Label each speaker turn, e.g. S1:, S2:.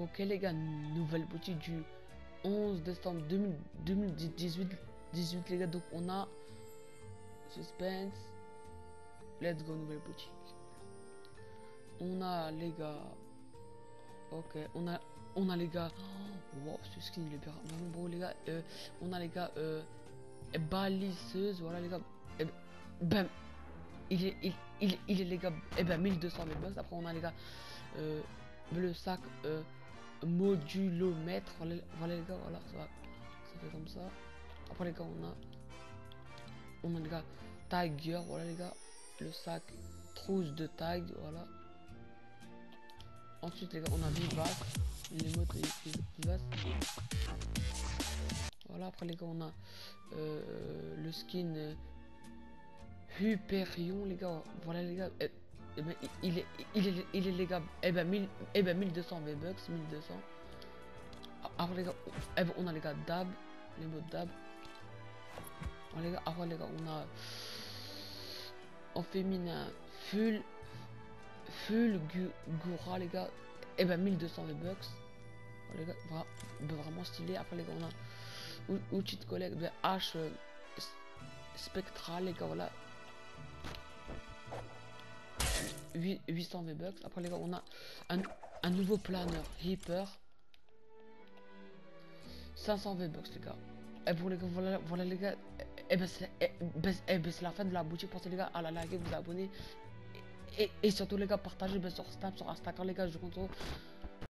S1: Ok les gars, nouvelle boutique du 11 décembre 2018, 18 les gars, donc on a suspense, let's go nouvelle boutique. On a les gars, ok, on a, on a les gars, oh, wow, ce skin il est vraiment beau les gars, euh, on a les gars, euh, baliseuse, voilà les gars, et, ben, il est, il, il, est les gars, et ben 1200 bucks, après on a les gars, euh, le sac, euh, modulomètre. Voilà, les gars, voilà, ça, ça fait comme ça. Après les gars, on a, on a les gars, Tiger, voilà les gars, le sac trousse de tag, voilà. Ensuite les gars, on a Vivace, les mots Vivace. Voilà, après les gars, on a euh, le skin euh, Hyperion, les gars, voilà les gars. Euh, eh ben, il, est, il, est, il est les gars, eh ben, 1000, eh ben 1200 V-Bucks, 1200. Après les gars, eh ben, on a les gars Dab, les mots Dab. Après les gars, après les gars, on a en féminin Full, Full Gura les gars, eh ben 1200 V-Bucks. Les gars, vraiment stylé. Après les gars, on a outil de collègue de H euh, Spectral, les gars, voilà. 800 V-Bucks. Après les gars, on a un, un nouveau planeur Hyper. 500 V-Bucks les gars. Et pour les gars, voilà, voilà les gars. Et ben c'est eh, ben, eh ben, la fin de la boutique. Pensez les gars à la liker, vous abonner. Et, surtout les gars, partagez ben, sur Snap, sur Instagram les gars, je compte